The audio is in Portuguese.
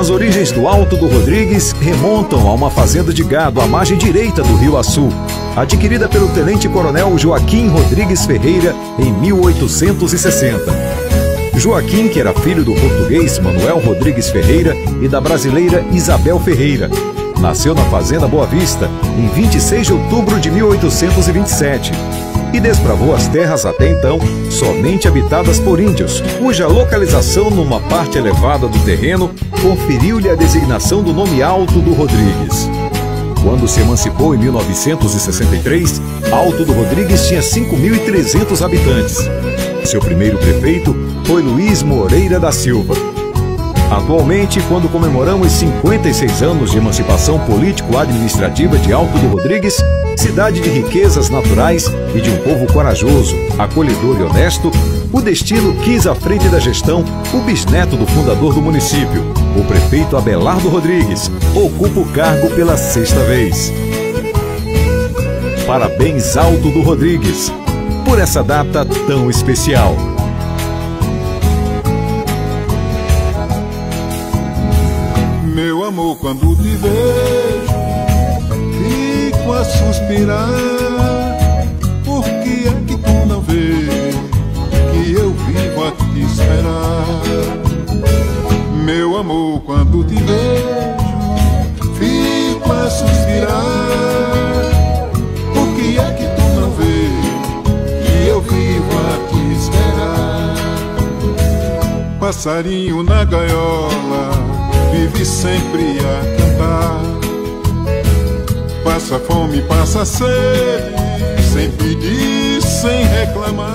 As origens do Alto do Rodrigues remontam a uma fazenda de gado à margem direita do Rio Açu, adquirida pelo tenente-coronel Joaquim Rodrigues Ferreira em 1860. Joaquim, que era filho do português Manuel Rodrigues Ferreira e da brasileira Isabel Ferreira, nasceu na Fazenda Boa Vista em 26 de outubro de 1827 e desbravou as terras até então somente habitadas por índios, cuja localização numa parte elevada do terreno conferiu-lhe a designação do nome Alto do Rodrigues. Quando se emancipou em 1963, Alto do Rodrigues tinha 5.300 habitantes. Seu primeiro prefeito foi Luiz Moreira da Silva. Atualmente, quando comemoramos 56 anos de emancipação político-administrativa de Alto do Rodrigues, cidade de riquezas naturais e de um povo corajoso, acolhedor e honesto, o destino quis à frente da gestão o bisneto do fundador do município, o prefeito Abelardo Rodrigues, ocupa o cargo pela sexta vez. Parabéns, Alto do Rodrigues, por essa data tão especial. Amor, quando te vejo, fico a suspirar. Por que é que tu não vês que eu vivo a te esperar? Meu amor, quando te vejo, fico a suspirar. Por que é que tu não vês que eu vivo a te esperar? Passarinho na gaiola vive sempre a cantar. Passa fome, passa sede, sem pedir, sem reclamar.